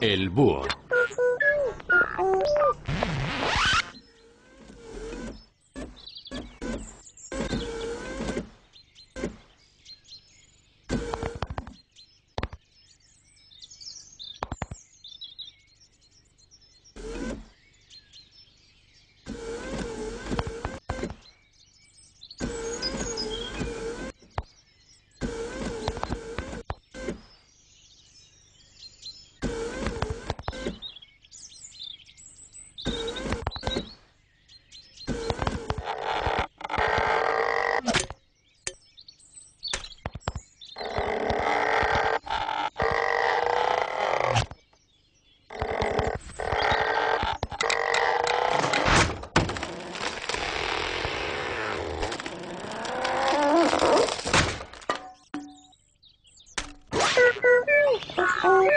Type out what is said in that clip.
El búho. Oh.